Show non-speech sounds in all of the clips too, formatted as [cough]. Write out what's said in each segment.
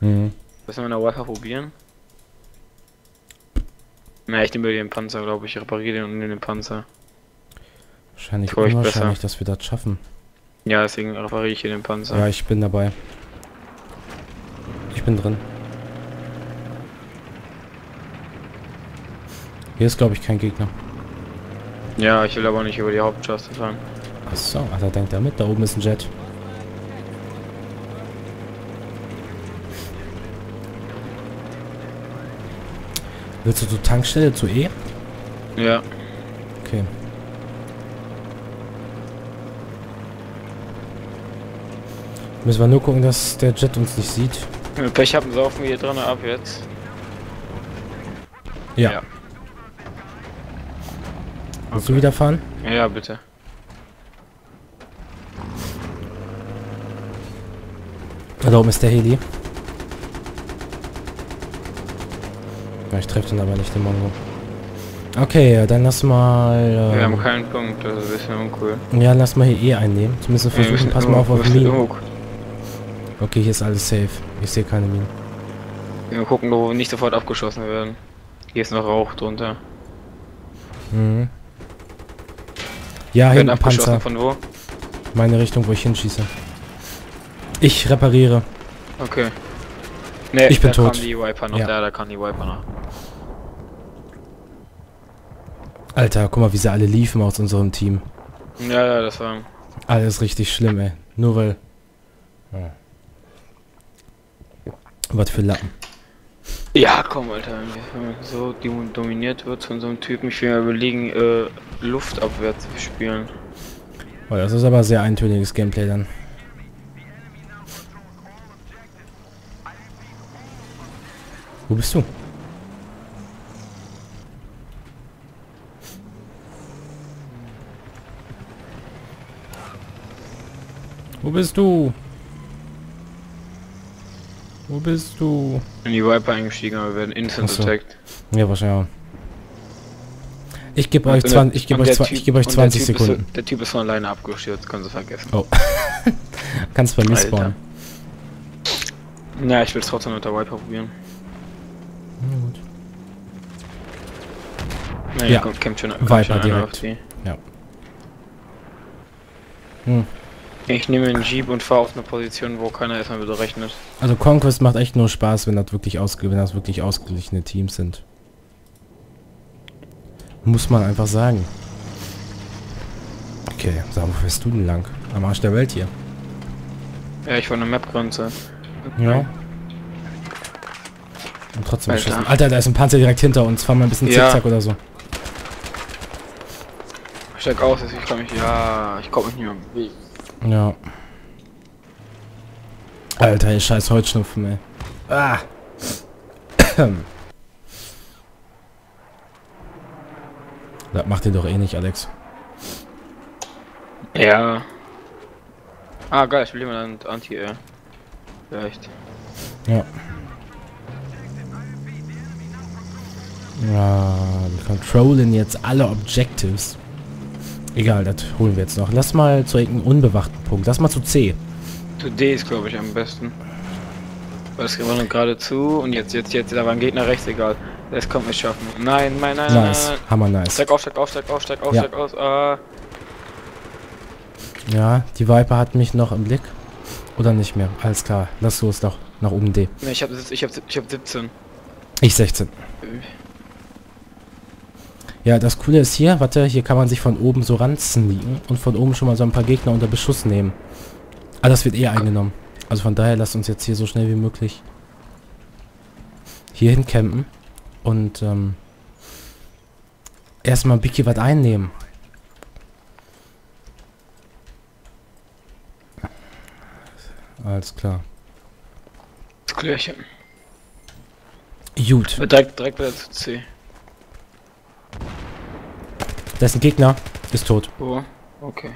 Mhm. Müssen wir in der Wi-Fi probieren? Na, ich nehme den Panzer, glaube ich. Ich repariere den und nehme den Panzer. Wahrscheinlich euch unwahrscheinlich, dass wir das schaffen. Ja, deswegen repariere ich hier den Panzer. Ja, ich bin dabei. Ich bin drin. Hier ist, glaube ich, kein Gegner. Ja, ich will aber nicht über die Hauptstraße fahren. Achso, ach, da denkt er mit. Da oben ist ein Jet. Willst du zur Tankstelle zu E? Ja. Okay. Müssen wir nur gucken, dass der Jet uns nicht sieht. Wenn Pech haben, saufen wir hier drin ab jetzt. Ja. Ja. Willst du wieder fahren? Ja, bitte. Da oben ist der Heli. Ja, ich treffe den aber nicht, den Mongo. Okay, ja, dann lass mal... Wir haben Ähm, keinen Punkt, das ist ein bisschen uncool. ja, lass mal hier E einnehmen. Zumindest versuchen, müssen pass mal auf auf Minen. Okay, hier ist alles safe. Ich sehe keine Minen. Wir gucken, wo wir nicht sofort abgeschossen werden. Hier ist noch Rauch drunter. Mhm. Ja, hinten abgeschossen Panzer. von wo? Meine Richtung, wo ich hinschieße. Ich repariere. Okay. Ne, Ich bin da tot. kam die Wiper noch, Ja. da, da kam die Wiper noch. Alter, guck mal, wie sie alle liefen aus unserem Team. Ja, ja, das war. Alles richtig schlimm, ey. Nur weil... Ja. Was für Lappen. Ja, komm, Alter, wenn man so dom- dominiert wird von so einem Typen, ich will mir überlegen, äh, Luftabwehr zu spielen. Oh, das ist aber sehr eintöniges Gameplay dann. Wo bist du? Wo bist du? Wo bist du? In die Viper eingestiegen, aber wir werden instant so. attacked. Ja, wahrscheinlich. Ich gebe euch, Und der- 20, ich gebe und euch, Typ- ich gebe euch und 20 der Sekunden. Ist, der Typ ist von alleine abgestürzt, können Sie vergessen. Oh. [laughs] Kannst bei mir spawnen. Ja, ich will es trotzdem mit der Viper probieren. Na gut. Ja, Ja. kommt, kämpft schon, kommt schon einer direkt. auf die. Hm. Ich nehme einen Jeep und fahre auf eine Position, wo keiner erstmal wieder rechnet. Also Conquest macht echt nur Spaß, wenn das wirklich ausge wenn das wirklich ausgeglichene Teams sind. Muss man einfach sagen. Okay, sag mal, wo fährst du denn lang? Am Arsch der Welt hier. Ja, ich war eine Map-Grenze. Ja. Und trotzdem Alter. geschossen. Alter, da ist ein Panzer direkt hinter uns. Fahr mal ein bisschen Ja. Zickzack oder so. Steig aus, ich komme mich. Ja, ich komme mich nicht mehr bewegen. Ja. Alter, ihr scheiß Heuschnupfen, ey. Ah. [clears throat] das macht ihr doch eh nicht, Alex. Ja. Ah, geil, ich will jemand Anti, ey. Vielleicht. Ja. Ja, wir controllen jetzt alle Objectives. Egal, das holen wir jetzt noch. Lass mal zu irgendeinem unbewachten Punkt. Lass mal zu C. Zu D ist, glaube ich, am besten. Weil es war gerade zu und jetzt, jetzt, jetzt, da war ein Gegner rechts, egal. Das kommt nicht schaffen. Nein, nein, nein, nein, Nice. nein. Hammer nice. Steig auf, steig auf, steig auf, steig auf, Ja. steig aus. Ah. Ja, die Viper hat mich noch im Blick. Oder nicht mehr. Alles klar. Lass los doch. Nach oben D. Ne, ich hab, ich hab, ich hab 17. Ich 16. Ja, das Coole ist hier, warte, hier kann man sich von oben so ransneaken und von oben schon mal so ein paar Gegner unter Beschuss nehmen. Ah, das wird eh eingenommen. Also von daher lasst uns jetzt hier so schnell wie möglich hier hin campen und ähm, erstmal ein bisschen was einnehmen. Alles klar. Das Klärchen. Gut, Direkt, direkt wieder zu C. da ist ein Gegner. Ist tot. Wo? Okay.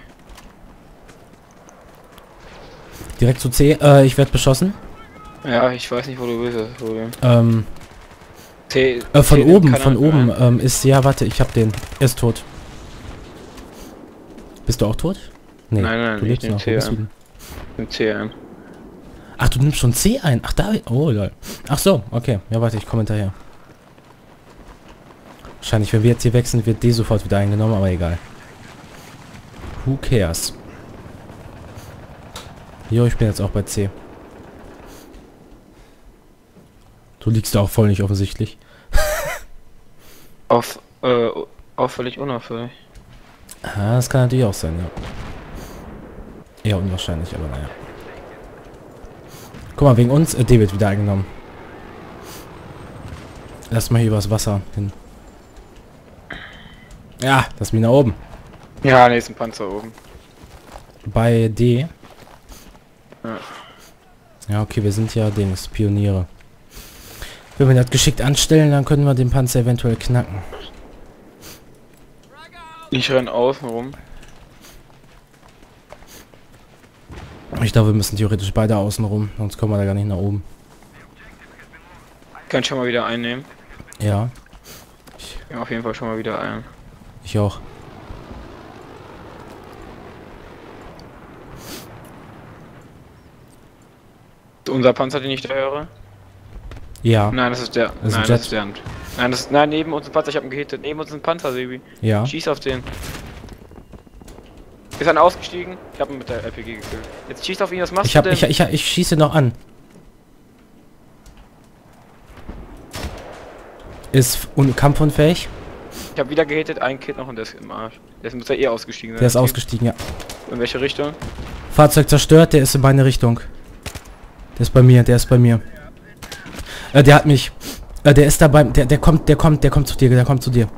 Direkt zu C. Äh, ich werde beschossen. Ja, ich weiß nicht, wo du bist. Ähm, C. Äh, von C oben, von oben ähm, ist, ja, warte, ich hab den. Er ist tot. Bist du auch tot? Nee, Nein, nein, du lebst noch. C bist du denn? Mit C ein. Ach, du nimmst schon C ein. Ach, da... Oh, lol. Ach so, okay. Ja, warte, ich komme hinterher. Wahrscheinlich, wenn wir jetzt hier wechseln, wird D sofort wieder eingenommen, aber egal. Who cares? Jo, ich bin jetzt auch bei C. Du liegst da auch voll nicht offensichtlich. Auf, äh, auffällig, unauffällig. Ah, das kann natürlich auch sein, ja. Eher unwahrscheinlich, aber naja. Guck mal, wegen uns, äh, D wird wieder eingenommen. Lass mal hier übers Wasser hin. Ja, das ist mir nach oben. Ja, ne, ist ein Panzer oben. Bei D. Ja. Ja, okay, wir sind ja Dings, Pioniere. Wenn wir das geschickt anstellen, dann können wir den Panzer eventuell knacken. Ich renn außen rum. Ich glaube, wir müssen theoretisch beide außen rum, sonst kommen wir da gar nicht nach oben. Kann schon mal wieder einnehmen. Ja, Ja, auf jeden Fall schon mal wieder ein. Ich auch. Unser Panzer, den ich da höre? Ja, Nein, das ist der. Das ist ein nein, Jet. das ist der. Nein, das ist, nein, neben uns ein Panzer, ich hab ihn gehittet. Neben uns ist ein Panzer, Sebi. ja. Schieß auf den. Ist einer ausgestiegen? Ich hab ihn mit der RPG gekillt. Jetzt schieß auf ihn, was machst Ich hab, du denn? ich, ich, ich schieße noch an. Ist un kampfunfähig? Ich hab wieder gehittet, ein Kid noch und der ist im Arsch. Der ist, muss ja eh ausgestiegen sein. Der ist ausgestiegen, ja. In welche Richtung? Fahrzeug zerstört, der ist in meine Richtung. Der ist bei mir, der ist bei mir. Äh, der hat mich. Äh, der ist dabei, der, der kommt, der kommt, der kommt zu dir, der kommt zu dir.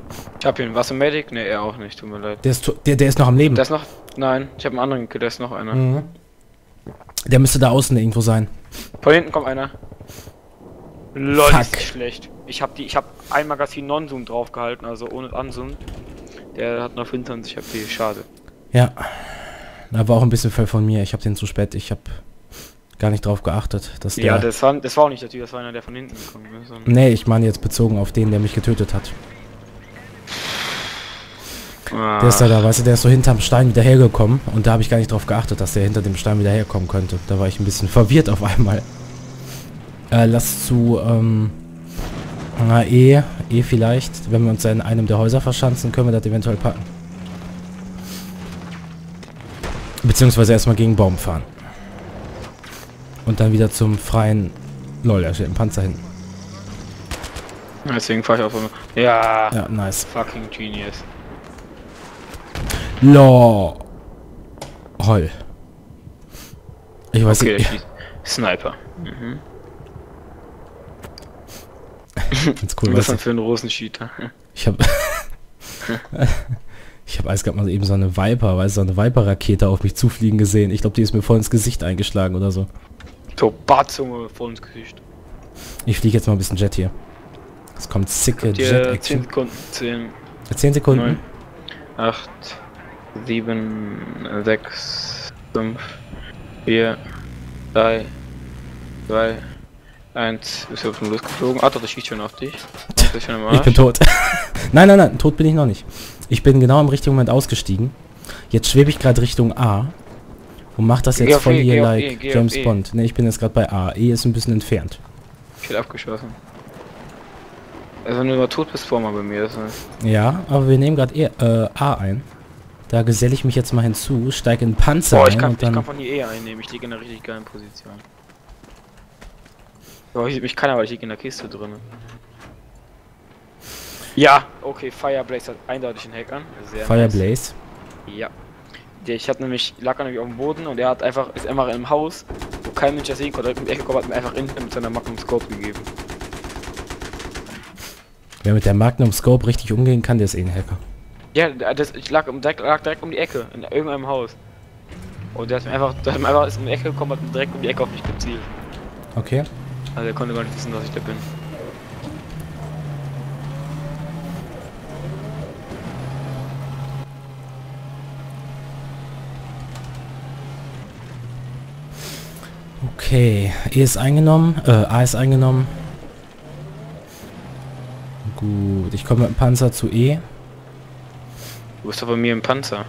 Ich hab hier einen Wassermedic? Ne, er auch nicht, tut mir leid. Der ist, der, der ist noch am Leben. Da ist noch. Nein, ich hab einen anderen gekillt, da ist noch einer. Mhm. Der müsste da außen irgendwo sein. Von hinten kommt einer. Lol, Fuck. schlecht. Ich hab die, ich hab ein Magazin Non-Zoom draufgehalten, also ohne Anzoom. Der hat noch 25 HP, schade. Ja. Da war auch ein bisschen voll von mir. Ich habe den zu spät. Ich habe gar nicht drauf geachtet, dass der. Ja, das war, das war auch nicht Typ, das war einer, der von hinten gekommen ist. Nee, ich meine jetzt bezogen auf den, der mich getötet hat. Ah, Der ist da da, weißt du, der ist so hinterm Stein wieder hergekommen und da habe ich gar nicht drauf geachtet, dass der hinter dem Stein wieder herkommen könnte. Da war ich ein bisschen verwirrt auf einmal. Äh, lass zu, ähm, na, E, E vielleicht. Wenn wir uns in einem der Häuser verschanzen, können wir das eventuell packen. Beziehungsweise erstmal gegen Baum fahren. Und dann wieder zum freien... Lol, da steht ein Panzer hinten. Deswegen fahr ich auch so. Ja, Ja, nice. fucking genius. Lol. Hol. Ich weiß Okay, nicht. Sniper. Mhm. Ganz cool, Was denn für ein Rosencheater? Ich habe [laughs] ich habe eiskalt mal eben so eine Viper, weißt du, so eine Viper-Rakete auf mich zufliegen gesehen. Ich glaube, die ist mir voll ins Gesicht eingeschlagen oder so. So, Batzunge vor ins Gesicht. Ich fliege jetzt mal ein bisschen Jet hier. Es kommt sicke Dir 10 Jet-Action. Sekunden. 10, 10 Sekunden. 9, 8, 7, 6, 5, 4, 3, 2, 1. Bist du auf den losgeflogen? Ah, das schießt schon auf dich. Und Ich bin tot. [laughs] nein, nein, nein, tot bin ich noch nicht. Ich bin genau im richtigen Moment ausgestiegen. Jetzt schwebe ich gerade Richtung A. Und mach das Geh jetzt auf voll E, hier like E, James E. Bond. Ne, ich bin jetzt gerade bei A. E ist ein bisschen entfernt. Ich werde abgeschossen. Also wenn du mal tot bist, vor mal bei mir. Das ist Ja, aber wir nehmen gerade E- äh, A ein. Da geselle ich mich jetzt mal hinzu, steige in Panzer Boah, ich ein kann, und ich dann... kann von hier eh einnehmen. Ich liege in einer richtig geilen Position. Boah, ich mich keiner, weil ich liege in der Kiste drin. Ja, okay, Fireblaze hat eindeutig einen Hack an. Sehr Fireblaze. Nice. Ja. Der, ich hatte nämlich, lag nämlich auf dem Boden und er hat einfach, ist einfach im Haus, wo kein Mensch das sehen konnte, Ecke gekommen, hat mir einfach in, mit seiner Magnum Scope gegeben. Wer mit der Magnum Scope richtig umgehen kann, der ist eh ein Hacker. Ja, das, ich lag, direkt, lag direkt um die Ecke, in irgendeinem Haus. Und der hat mir einfach, der hat mir einfach ist um die Ecke gekommen, hat mir direkt um die Ecke auf mich gezielt. Okay. Also er konnte gar nicht wissen, dass ich da bin. Okay. E ist eingenommen. Äh, A ist eingenommen. Gut. Ich komme mit dem Panzer zu E. Du bist doch bei mir im Panzer.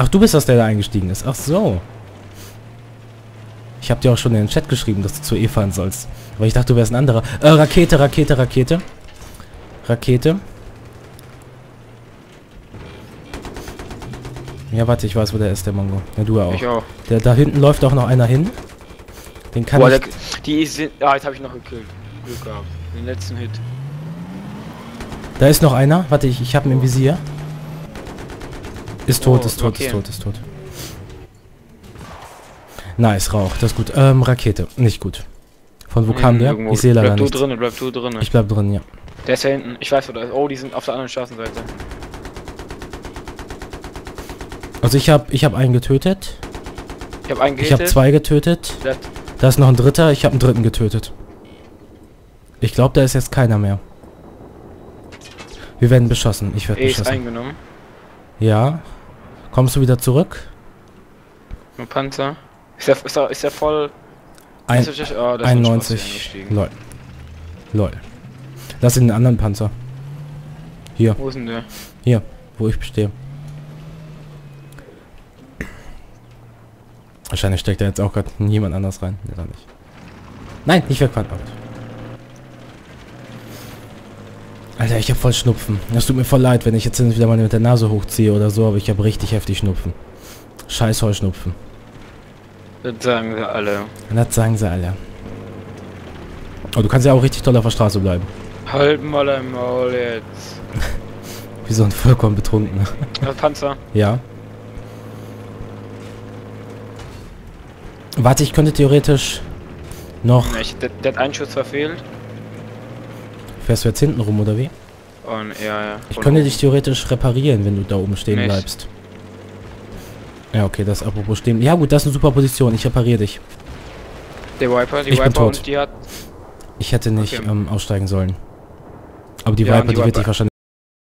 Ach, du bist das, der da eingestiegen ist. Ach so. Ich habe dir auch schon in den Chat geschrieben, dass du zu E fahren sollst. Aber ich dachte, du wärst ein anderer. Äh, Rakete, Rakete, Rakete. Rakete. Ja, warte, ich weiß, wo der ist, der Mongo. Ja, du auch. Ich auch. Der, da hinten läuft auch noch einer hin. Den kann Boah, ich... der, die sind. Ah, jetzt habe ich noch gekillt. Glück gehabt. Den letzten Hit. Da ist noch einer. Warte, ich, ich habe ihn im Visier. Ist tot, Oh, ist tot, okay. ist tot, ist tot. Nice, Rauch. Das ist gut. Ähm, Rakete. Nicht gut. Von wo kam Hm, der? irgendwo. Ich sehe leider Bleib du nichts. drinne, bleib du drinne. Ich bleib drin, ja. Der ist da hinten. Ich weiß, wo der ist. Oh, die sind auf der anderen Straßenseite. Also ich habe ich hab einen getötet. Ich habe einen Ich habe gehittet. zwei getötet. Da ist noch ein dritter. Ich habe einen dritten getötet. Ich glaube, da ist jetzt keiner mehr. Wir werden beschossen. Ich werde E ist beschossen. eingenommen. Ja. Kommst du wieder zurück? Mit Panzer. Ist der, ist der, ist der voll. Ein, oh, mit 91. Spaß eingestiegen. Lol. Lol. Das sind den anderen Panzer. Hier, Wo ist denn der? hier, wo ich stehe. Wahrscheinlich steckt da jetzt auch gerade niemand anders rein. Nee, nicht. Nein, nicht wegfahren. Alter, ich hab voll Schnupfen. Das tut mir voll leid, wenn ich jetzt wieder mal mit der Nase hochziehe oder so, aber ich habe richtig heftig Schnupfen. Scheiß Heuschnupfen. Das sagen sie alle. Das sagen sie alle. Aber du kannst ja auch richtig toll auf der Straße bleiben. Halt mal ein Maul jetzt. [laughs] Wie so ein vollkommen betrunkener. Der Panzer. Ja. Warte, ich könnte theoretisch noch... Ich, der, der hat einen Schuss verfehlt. Fährst du jetzt hinten rum, oder wie? Und ja, ja. Ich könnte dich theoretisch reparieren, wenn du da oben stehen Nicht. bleibst. Ja, okay, das apropos stehen. Ja gut, das ist eine super Position. Ich repariere dich. Der Viper, die Ich bin Viper tot. und die hat. Ich hätte nicht Okay. ähm, aussteigen sollen. Aber die Ja, Viper, die, die wird Viper- dich wahrscheinlich